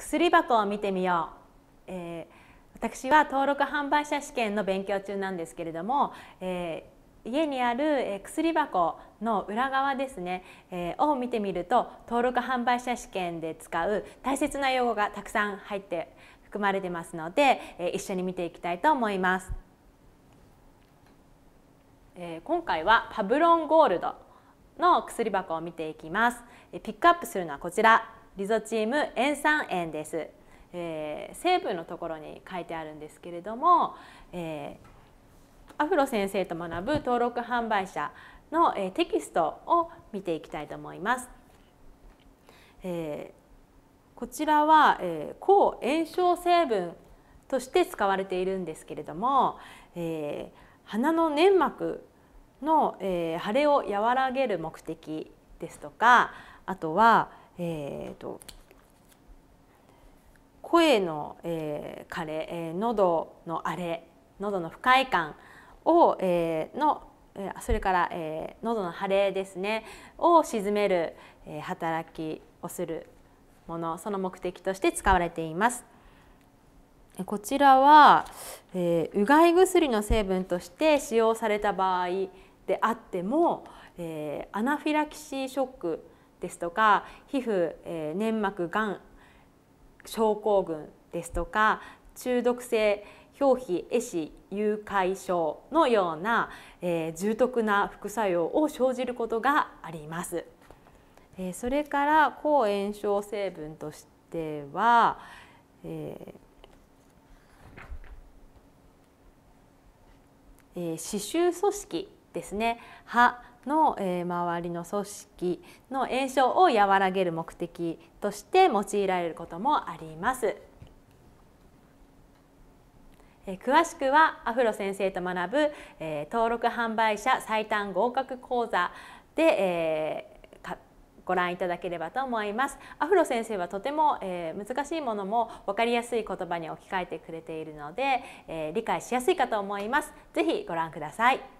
薬箱を見てみよう、えー、私は登録販売者試験の勉強中なんですけれども、えー、家にある薬箱の裏側ですね、えー、を見てみると登録販売者試験で使う大切な用語がたくさん入って含まれてますので、えー、一緒に見ていきたいと思います。えー、今回はパブロンゴールドの薬箱を見ていきます。ピックアップするのはこちらリゾチーム塩酸塩です、えー、成分のところに書いてあるんですけれども、えー、アフロ先生と学ぶ登録販売者の、えー、テキストを見ていきたいと思います。えー、こちらは、えー、抗炎症成分として使われているんですけれども、えー、鼻の粘膜の、えー、腫れを和らげる目的ですとかあとはえーと、声の、えー、枯れ、えー、喉の荒れ喉の不快感を、えー、のそれから、えー、喉の腫れですねを鎮める、えー、働きをするものその目的として使われています。こちらは、えー、うがい薬の成分として使用された場合であっても、えー、アナフィラキシーショックですとか皮膚、えー、粘膜がん症候群ですとか中毒性表皮壊死誘拐症のような、えー、重篤な副作用を生じることがあります。えー、それから抗炎症成分としては、えーえー、歯周組織ですね歯の、え周りの組織の炎症を和らげる目的として用いられることもあります。え詳しくはアフロ先生と学ぶ、え登録販売者最短合格講座で、えご覧いただければと思います。アフロ先生はとても、えー、難しいものも分かりやすい言葉に置き換えてくれているので、えー、理解しやすいかと思います。ぜひご覧ください。